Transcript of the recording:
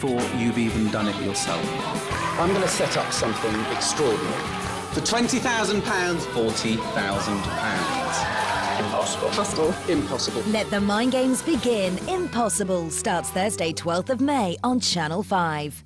before you've even done it yourself. I'm going to set up something extraordinary. For £20,000, £40,000. Impossible. Impossible. Impossible. Let the mind games begin. Impossible starts Thursday, 12th of May on Channel 5.